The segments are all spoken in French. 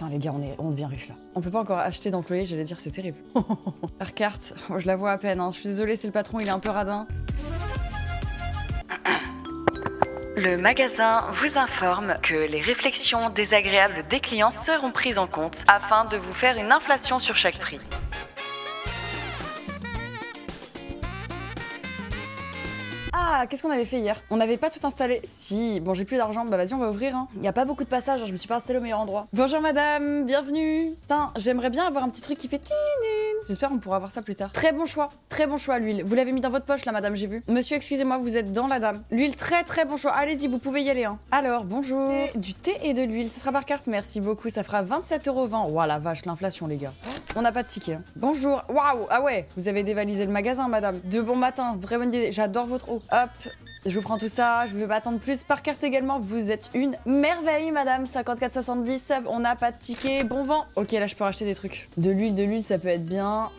putain, les gars, on, est, on devient riche là. On peut pas encore acheter d'employés, j'allais dire, c'est terrible. Par carte, oh, je la vois à peine. hein. Je suis désolée, c'est le patron, il est un peu radin. Le magasin vous informe que les réflexions désagréables des clients seront prises en compte afin de vous faire une inflation sur chaque prix. Ah, qu'est-ce qu'on avait fait hier? On n'avait pas tout installé. Si, bon, j'ai plus d'argent, bah vas-y, on va ouvrir. Hein. Il y a pas beaucoup de passages, hein, je me suis pas installé au meilleur endroit. Bonjour madame, bienvenue. Putain, j'aimerais bien avoir un petit truc qui fait tinin. J'espère qu'on pourra avoir ça plus tard. Très bon choix, très bon choix l'huile. Vous l'avez mis dans votre poche là, madame, j'ai vu. Monsieur, excusez-moi, vous êtes dans la dame. L'huile, très très bon choix. Allez-y, vous pouvez y aller. Hein. Alors, bonjour. Du thé et de l'huile, ce sera par carte, merci beaucoup. Ça fera 27,20€. Ouah la vache, l'inflation, les gars. On n'a pas de ticket. Bonjour. Waouh, ah ouais, vous avez dévalisé le magasin, madame. De bon matin, idée. J'adore votre eau. Hop, je vous prends tout ça, je ne vais pas attendre plus. Par carte également, vous êtes une merveille, madame. 54,70, on n'a pas de ticket. Bon vent. Ok, là, je peux racheter des trucs. De l'huile, de l'huile, ça peut être bien.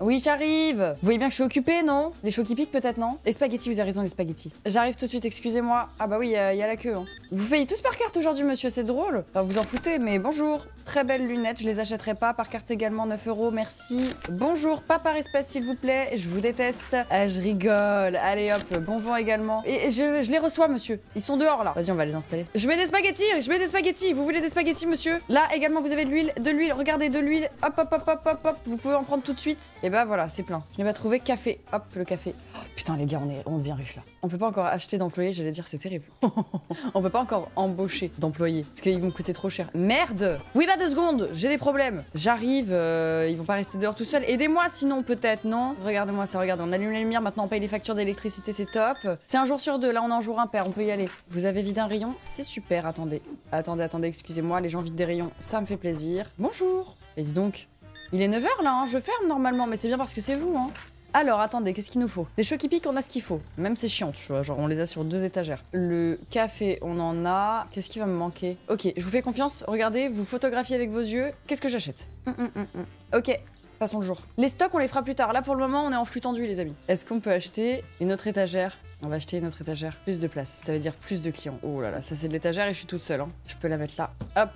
Oui, j'arrive Vous voyez bien que je suis occupée, non? Les chocs qui piquent, peut-être, non? Les spaghettis, vous avez raison, les spaghettis. J'arrive tout de suite, excusez-moi. Ah bah oui, il y, y a la queue. hein. Vous payez tous par carte aujourd'hui, monsieur, c'est drôle. Enfin, vous en foutez, mais bonjour. Très belles lunettes, je les achèterai pas. Par carte également, 9 euros, merci. Bonjour, pas par espèce, s'il vous plaît. Je vous déteste. Ah, je rigole. Allez hop, bon vent également. Et je, je les reçois, monsieur. Ils sont dehors, là. Vas-y, on va les installer. Je mets des spaghettis, je mets des spaghettis. Vous voulez des spaghettis, monsieur? Là également, vous avez de l'huile, de l'huile. Regardez, de l'huile. Hop, hop, hop, hop, hop, hop. Vous pouvez en prendre tout de suite. Et bah voilà, c'est plein. Je n'ai pas trouvé café. Hop, le café. Oh, putain, les gars, on, est, on devient riche là. On peut pas encore acheter d'employés, j'allais dire, c'est terrible. on peut pas encore embaucher d'employés parce qu'ils vont coûter trop cher. Merde Oui, bah deux secondes, j'ai des problèmes. J'arrive, euh, ils vont pas rester dehors tout seuls. Aidez-moi sinon, peut-être, non? Regardez-moi ça, regardez. On allume la lumière, maintenant on paye les factures d'électricité, c'est top. C'est un jour sur deux, là on est en jour impair, on peut y aller. Vous avez vidé un rayon? C'est super, attendez. Attendez, attendez, excusez-moi, les gens vident des rayons, ça me fait plaisir. Bonjour Et dis donc, il est 9h là, hein, je ferme normalement, mais c'est bien parce que c'est vous, hein. Alors, attendez, qu'est-ce qu'il nous faut? Les chocs qui piquent, on a ce qu'il faut. Même c'est chiant, tu vois, genre on les a sur deux étagères. Le café, on en a. Qu'est-ce qui va me manquer? Ok, je vous fais confiance, regardez, vous photographiez avec vos yeux. Qu'est-ce que j'achète? Hum, hum, hum. Ok, passons le jour. Les stocks, on les fera plus tard. Là, pour le moment, on est en flux tendu, les amis. Est-ce qu'on peut acheter une autre étagère? On va acheter une autre étagère. Plus de place. Ça veut dire plus de clients. Oh là là, ça c'est de l'étagère et je suis toute seule. hein. Je peux la mettre là. Hop.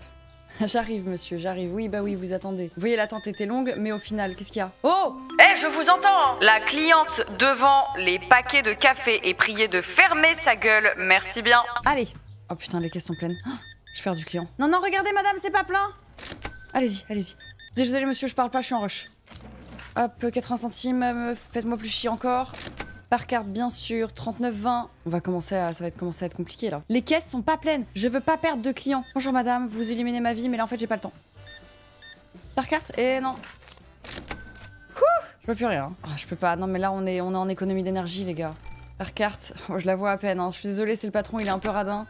J'arrive, monsieur, j'arrive. Oui, bah oui, vous attendez. Vous voyez, l'attente était longue, mais au final, qu'est-ce qu'il y a? Oh Eh, je vous entends La cliente devant les paquets de café est priée de fermer sa gueule, merci bien. Allez Oh putain, les caisses sont pleines. Ah, je perds du client. Non, non, regardez, madame, c'est pas plein Allez-y, allez-y. Désolé, monsieur, je parle pas, je suis en rush. Hop, 80 centimes, euh, faites-moi plus chier encore. Par carte, bien sûr, 39,20. On va commencer à, ça va commencer à être compliqué là. Les caisses sont pas pleines. Je veux pas perdre de clients. Bonjour madame, vous illuminez ma vie, mais là en fait j'ai pas le temps. Par carte Et non. Je peux plus rien. Ah, je peux pas. Non mais là on est, on est en économie d'énergie les gars. Par carte, je la vois à peine. hein. Je suis désolée, c'est le patron, il est un peu radin.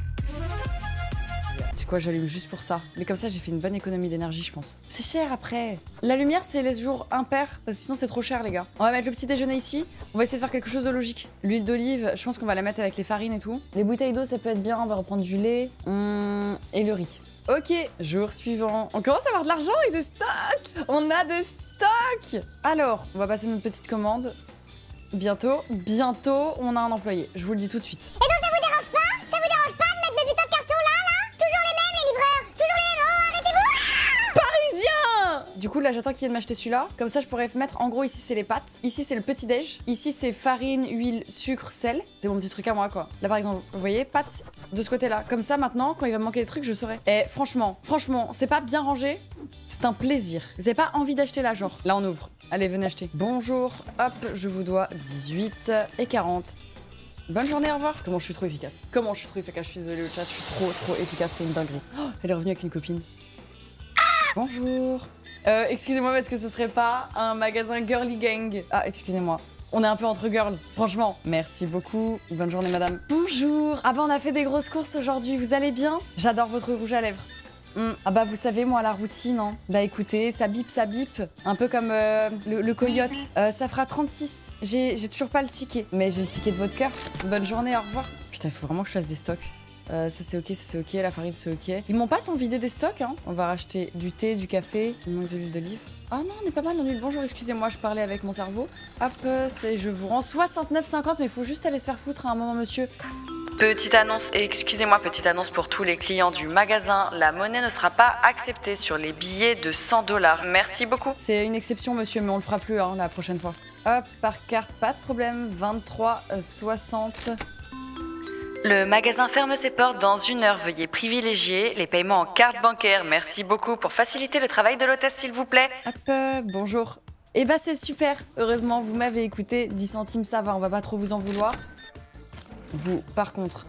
Quoi, j'allume juste pour ça. Mais comme ça, j'ai fait une bonne économie d'énergie, je pense. C'est cher après. La lumière, c'est les jours impairs, parce que sinon c'est trop cher, les gars. On va mettre le petit déjeuner ici. On va essayer de faire quelque chose de logique. L'huile d'olive, je pense qu'on va la mettre avec les farines et tout. Les bouteilles d'eau, ça peut être bien. On va reprendre du lait Hum, et le riz. Ok, jour suivant. On commence à avoir de l'argent et des stocks. On a des stocks. Alors, on va passer notre petite commande. Bientôt, bientôt, on a un employé. Je vous le dis tout de suite. Et Du coup, là, j'attends qu'il vienne m'acheter celui-là. Comme ça, je pourrais mettre, en gros, ici, c'est les pâtes. Ici, c'est le petit-déj. Ici, c'est farine, huile, sucre, sel. C'est mon petit truc à moi, quoi. Là, par exemple, vous voyez, pâtes de ce côté-là. Comme ça, maintenant, quand il va me manquer des trucs, je saurai. Et franchement, franchement, c'est pas bien rangé. C'est un plaisir. Vous avez pas envie d'acheter là, genre? Là, on ouvre. Allez, venez acheter. Bonjour. Hop, je vous dois 18 et 40. Bonne journée, au revoir. Comment je suis trop efficace. Comment je suis trop efficace. Je suis désolée, le chat, je suis trop, trop efficace. C'est une dinguerie. Oh, elle est revenue avec une copine. Bonjour. Euh, excusez-moi, est-ce que ce serait pas un magasin girly gang Ah, excusez-moi. On est un peu entre girls, franchement. Merci beaucoup. Bonne journée, madame. Bonjour. Ah bah, on a fait des grosses courses aujourd'hui. Vous allez bien? J'adore votre rouge à lèvres. Hmm. Ah bah vous savez moi la routine hein. Bah écoutez ça bip ça bip Un peu comme euh, le, le coyote Euh, Ça fera 36 J'ai j'ai toujours pas le ticket Mais j'ai le ticket de votre cœur Bonne journée au revoir Putain il faut vraiment que je fasse des stocks Euh, ça c'est ok, ça c'est ok, la farine c'est ok. Ils m'ont pas tant vidé des stocks, hein. On va racheter du thé, du café, il manque de l'huile d'olive. Ah non, on est pas mal en huile. Bonjour, excusez-moi, je parlais avec mon cerveau. Hop, euh, c'est, je vous rends 69,50, mais il faut juste aller se faire foutre à un moment, monsieur. Petite annonce, et excusez-moi, petite annonce pour tous les clients du magasin, la monnaie ne sera pas acceptée sur les billets de 100 dollars. Merci beaucoup. C'est une exception, monsieur, mais on le fera plus hein, la prochaine fois. Hop, par carte, pas de problème. 23, euh, 60. Le magasin ferme ses portes dans une heure. Veuillez privilégier les paiements en carte bancaire. Merci beaucoup pour faciliter le travail de l'hôtesse, s'il vous plaît. Hop, euh, bonjour. Eh bah c'est super. Heureusement, vous m'avez écouté. 10 centimes, ça va, on va pas trop vous en vouloir. Vous, par contre,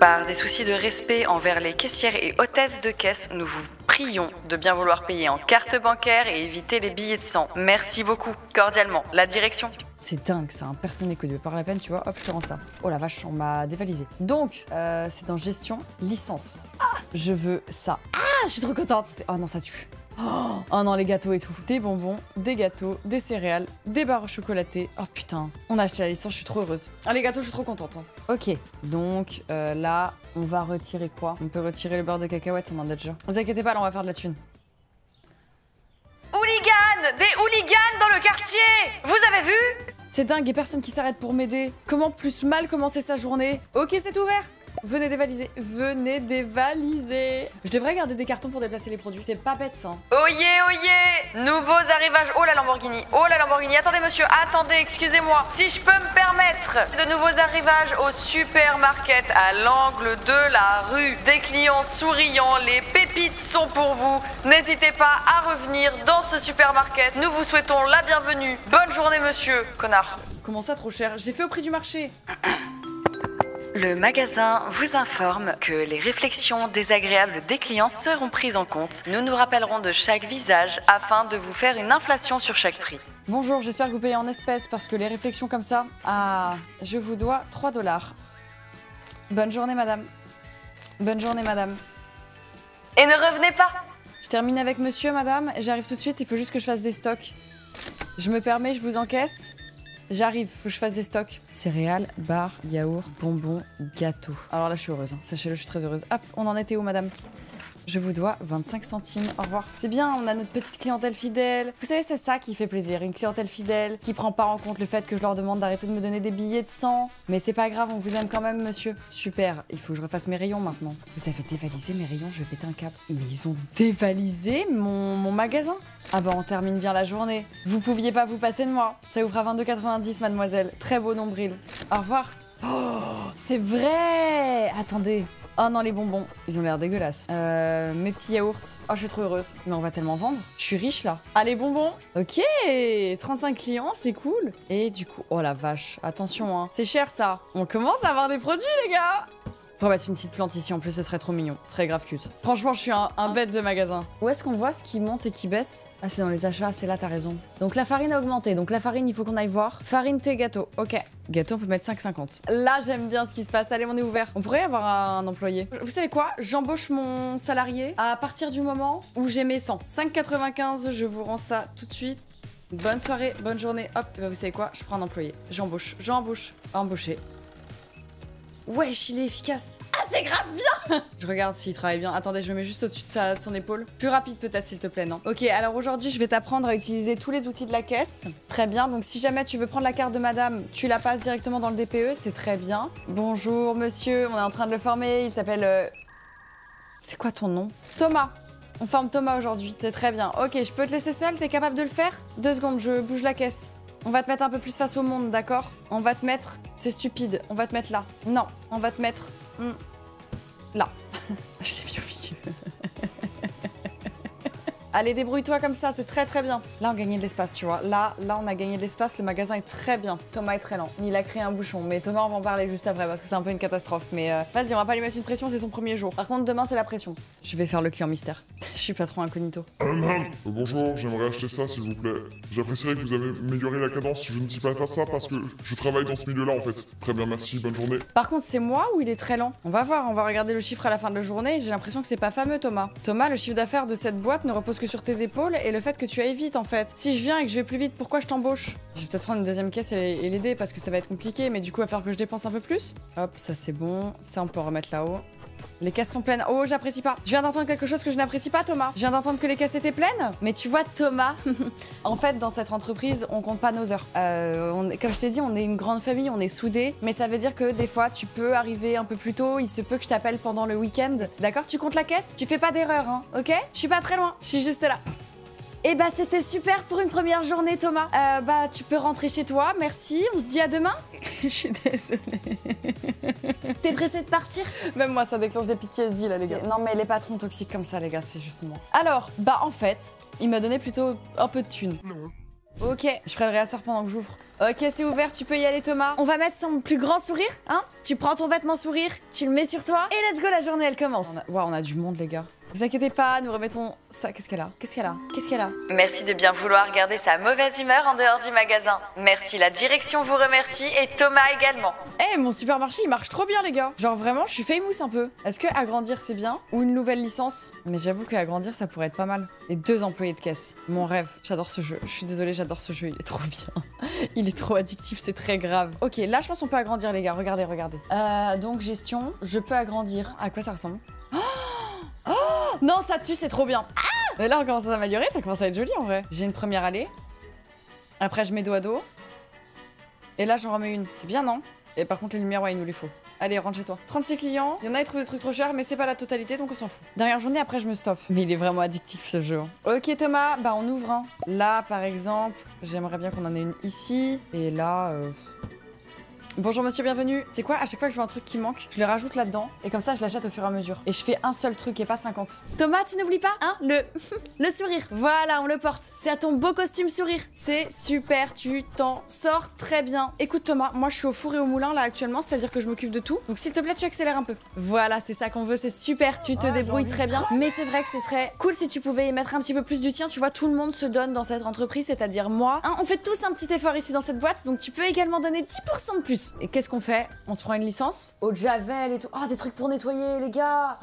Par des soucis de respect envers les caissières et hôtesses de caisse, nous vous prions de bien vouloir payer en carte bancaire et éviter les billets de sang. Merci beaucoup. Cordialement, la direction. C'est dingue, ça. Hein. Personne n'est connu. Par la peine, tu vois. Hop, je te rends ça. Oh la vache, on m'a dévalisé. Donc, euh, c'est dans gestion, licence. Ah, je veux ça. Ah, je suis trop contente. Oh non, ça tue. Oh, oh non, les gâteaux et tout. Des bonbons, des gâteaux, des céréales, des barres chocolatées. Oh putain, on a acheté la licence, je suis trop heureuse. Ah, les gâteaux, je suis trop contente. hein. Ok, donc euh, là, on va retirer quoi? On peut retirer le beurre de cacahuète, on en a déjà. Vous inquiétez pas, là, on va faire de la thune. Hooligans Des hooligans dans le quartier Vous avez vu? C'est dingue, et personne qui s'arrête pour m'aider. Comment plus mal commencer sa journée? Ok, c'est ouvert. Venez dévaliser. Venez dévaliser. Je devrais garder des cartons pour déplacer les produits. C'est pas bête ça. hein. Oyez, oyez Nouveaux arrivages. Oh la Lamborghini. Oh la Lamborghini. Attendez monsieur, attendez, excusez-moi. Si je peux me permettre, de nouveaux arrivages au supermarket à l'angle de la rue. Des clients souriants, les pépites sont pour vous. N'hésitez pas à revenir dans ce supermarket. Nous vous souhaitons la bienvenue. Bonne journée monsieur. Connard. Comment ça trop cher? J'ai fait au prix du marché. Le magasin vous informe que les réflexions désagréables des clients seront prises en compte. Nous nous rappellerons de chaque visage afin de vous faire une inflation sur chaque prix. Bonjour, j'espère que vous payez en espèces parce que les réflexions comme ça. Ah, je vous dois 3 dollars. Bonne journée, madame. Bonne journée, madame. Et ne revenez pas Je termine avec monsieur, madame. J'arrive tout de suite, il faut juste que je fasse des stocks. Je me permets, je vous encaisse. J'arrive, faut que je fasse des stocks. Céréales, barres, yaourt, bonbons, gâteaux. Alors là, je suis heureuse. hein. Sachez-le, je suis très heureuse. Hop, on en était où, madame? Je vous dois 25 centimes. Au revoir. C'est bien, on a notre petite clientèle fidèle. Vous savez, c'est ça qui fait plaisir. Une clientèle fidèle qui prend pas en compte le fait que je leur demande d'arrêter de me donner des billets de sang. Mais c'est pas grave, on vous aime quand même, monsieur. Super. Il faut que je refasse mes rayons maintenant. Vous avez dévalisé mes rayons, je vais péter un câble. Mais ils ont dévalisé mon, mon magasin ah bah on termine bien la journée. Vous pouviez pas vous passer de moi. Ça vous fera 22,90 mademoiselle. Très beau nombril. Au revoir. Oh, c'est vrai Attendez. Oh non, les bonbons, ils ont l'air dégueulasses. Euh, mes petits yaourts. Oh, je suis trop heureuse. Mais on va tellement vendre. Je suis riche là. Ah, les bonbons. Ok, 35 clients, c'est cool. Et du coup, oh la vache, attention, hein. C'est cher ça. On commence à avoir des produits, les gars. Pour mettre une petite plante ici en plus, ce serait trop mignon. Ce serait grave cute. Franchement, je suis un, un bête de magasin. Où est-ce qu'on voit ce qui monte et qui baisse? Ah, c'est dans les achats, c'est là, t'as raison. Donc la farine a augmenté. Donc la farine, il faut qu'on aille voir. Farine, thé, gâteau. Ok. Gâteau, on peut mettre 5,50. Là, j'aime bien ce qui se passe. Allez, on est ouvert. On pourrait avoir un employé. Vous savez quoi? J'embauche mon salarié à partir du moment où j'ai mes 100. 5,95, je vous rends ça tout de suite. Bonne soirée, bonne journée. Hop, bah, vous savez quoi? Je prends un employé. J'embauche. J'embauche. Embauché. Wesh, il est efficace. Ah, c'est grave bien Je regarde s'il travaille bien. Attendez, je me mets juste au-dessus de, sa- de son épaule. Plus rapide peut-être, s'il te plaît, non Ok, alors aujourd'hui, je vais t'apprendre à utiliser tous les outils de la caisse. Très bien, donc si jamais tu veux prendre la carte de madame, tu la passes directement dans le DPE, c'est très bien. Bonjour, monsieur, on est en train de le former. Il s'appelle... euh, C'est quoi ton nom Thomas on forme Thomas aujourd'hui, c'est très bien. Ok, je peux te laisser seul, t'es capable de le faire? Deux secondes, je bouge la caisse. On va te mettre un peu plus face au monde, d'accord On va te mettre... C'est stupide, on va te mettre là. Non, on va te mettre... hmm, là. je l'ai mis au milieu. Allez, débrouille-toi comme ça, c'est très très bien. Là, on gagnait de l'espace, tu vois. Là, là, on a gagné de l'espace, le magasin est très bien. Thomas est très lent. Il a créé un bouchon, mais Thomas, on va en parler juste après parce que c'est un peu une catastrophe. Mais euh, vas-y, on va pas lui mettre une pression, c'est son premier jour. Par contre, demain, c'est la pression. Je vais faire le client mystère. Je suis pas trop incognito. Hum, hum. Bonjour, j'aimerais acheter ça s'il vous plaît. J'apprécierais que vous avez amélioré la cadence. Je ne dis pas faire ça parce que je travaille dans ce milieu-là en fait. Très bien, merci, bonne journée. Par contre, c'est moi ou il est très lent? On va voir, on va regarder le chiffre à la fin de la journée. J'ai l'impression que c'est pas fameux, Thomas. Thomas, le chiffre d'affaires de cette boîte ne repose que sur tes épaules et le fait que tu ailles vite en fait. Si je viens et que je vais plus vite, pourquoi je t'embauche? Je vais peut-être prendre une deuxième caisse et, et l'aider parce que ça va être compliqué, mais du coup, il va falloir que je dépense un peu plus? Hop, ça c'est bon. Ça, on peut remettre là-haut. Les caisses sont pleines. Oh, j'apprécie pas. Je viens d'entendre quelque chose que je n'apprécie pas, Thomas. Je viens d'entendre que les caisses étaient pleines. Mais tu vois, Thomas, en fait, dans cette entreprise, on compte pas nos heures. Euh, comme je t'ai dit, on est une grande famille, on est soudés. Mais ça veut dire que des fois, tu peux arriver un peu plus tôt. Il se peut que je t'appelle pendant le week-end. D'accord? Tu comptes la caisse? Tu fais pas d'erreur, hein Ok? Je suis pas très loin. Je suis juste là. Et bah c'était super pour une première journée Thomas. Euh, bah tu peux rentrer chez toi, merci, on se dit à demain. Je suis désolée. T'es pressé de partir? Même moi ça déclenche des PTSD là les gars. Non mais les patrons toxiques comme ça les gars c'est juste moi. Alors bah en fait il m'a donné plutôt un peu de thunes. Ok, je ferai le réassort pendant que j'ouvre. Ok, c'est ouvert, tu peux y aller Thomas. On va mettre son plus grand sourire, hein? Tu prends ton vêtement sourire, tu le mets sur toi, et let's go, la journée elle commence. On a, Waouh, on a du monde les gars. Vous inquiétez pas, nous remettons ça. Qu'est-ce qu'elle a? Qu'est-ce qu'elle a? Qu'est-ce qu'elle a? Merci de bien vouloir garder sa mauvaise humeur en dehors du magasin. Merci, la direction vous remercie et Thomas également. Eh, mon supermarché il marche trop bien les gars. Genre vraiment, je suis famous un peu. Est-ce que agrandir c'est bien? Ou une nouvelle licence? Mais j'avoue que agrandir ça pourrait être pas mal. Et deux employés de caisse. Mon rêve. J'adore ce jeu. Je suis désolée, j'adore ce jeu. Il est trop bien. Il est trop addictif, c'est très grave. Ok, là je pense qu'on peut agrandir les gars. Regardez, regardez. Euh, donc gestion, je peux agrandir. À quoi ça ressemble? Non, ça tue, c'est trop bien. Ah Mais là on commence à s'améliorer, ça commence à être joli en vrai. J'ai une première allée. Après je mets dos à dos. Et là j'en remets une. C'est bien non? Et par contre, les lumières, ouais, il nous les faut. Allez, rentre chez toi. 36 clients. Il y en a, ils trouvent des trucs trop chers, mais c'est pas la totalité, donc on s'en fout. Dernière journée, après, je me stoppe. Mais il est vraiment addictif, ce jeu. hein. Ok, Thomas, bah on ouvre un. Là, par exemple, j'aimerais bien qu'on en ait une ici. Et là, euh... Bonjour monsieur, bienvenue. C'est quoi À chaque fois que je vois un truc qui manque, je le rajoute là-dedans et comme ça je l'achète au fur et à mesure. Et je fais un seul truc et pas 50. Thomas, tu n'oublies pas Hein? Le le sourire. Voilà, on le porte. C'est à ton beau costume sourire. C'est super, tu t'en sors très bien. Écoute Thomas, moi je suis au four et au moulin là actuellement, c'est-à-dire que je m'occupe de tout. Donc s'il te plaît, tu accélères un peu. Voilà, c'est ça qu'on veut, c'est super, tu te débrouilles très bien. Mais c'est vrai que ce serait cool si tu pouvais y mettre un petit peu plus du tien. Tu vois, tout le monde se donne dans cette entreprise, c'est-à-dire moi. Hein, on fait tous un petit effort ici dans cette boîte, donc tu peux également donner 10% de plus. Et qu'est-ce qu'on fait? On se prend une licence? De javel et tout. Ah, des trucs pour nettoyer, les gars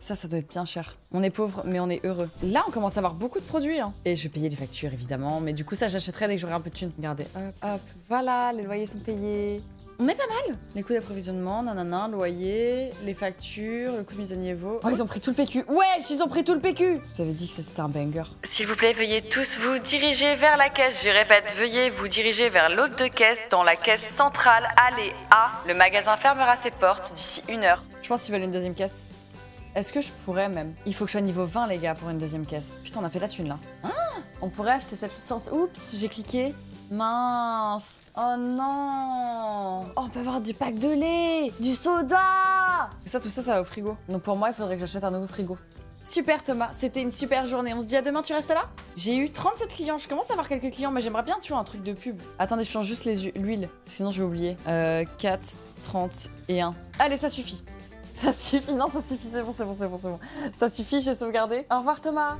Ça, ça doit être bien cher. On est pauvre, mais on est heureux. Là, on commence à avoir beaucoup de produits. hein. Et je vais payer les factures, évidemment. Mais du coup, ça, j'achèterai dès que j'aurai un peu de thunes. Regardez, hop, hop. Voilà, les loyers sont payés. On est pas mal. Les coûts d'approvisionnement, nanana, loyer, les factures, le coût de mise à niveau. Oh, ils ont pris tout le PQ. Wesh, ils ont pris tout le PQ. Vous avez dit que ça c'était un banger. S'il vous plaît, veuillez tous vous diriger vers la caisse. Je répète, veuillez vous diriger vers l'hôte de caisse dans la caisse centrale, allée A. Le magasin fermera ses portes d'ici une heure. Je pense qu'ils veulent une deuxième caisse. Est-ce que je pourrais même? Il faut que je sois niveau 20 les gars pour une deuxième caisse. Putain, on a fait la thune là. Ah on pourrait acheter cette licence. Oups, j'ai cliqué. Mince. Oh non. Oh, on peut avoir du pack de lait, du soda. Ça, tout ça, ça va au frigo. Donc pour moi, il faudrait que j'achète un nouveau frigo. Super Thomas, c'était une super journée. On se dit à demain, tu restes là? J'ai eu 37 clients. Je commence à avoir quelques clients, mais j'aimerais bien tu vois un truc de pub. Attendez, je change juste les l'huile, sinon je vais oublier. Euh, 4, 30 et 1. Allez, ça suffit. Ça suffit, non, ça suffit, c'est bon, c'est bon, c'est bon, c'est bon. Ça suffit, j'ai sauvegardé. Au revoir Thomas.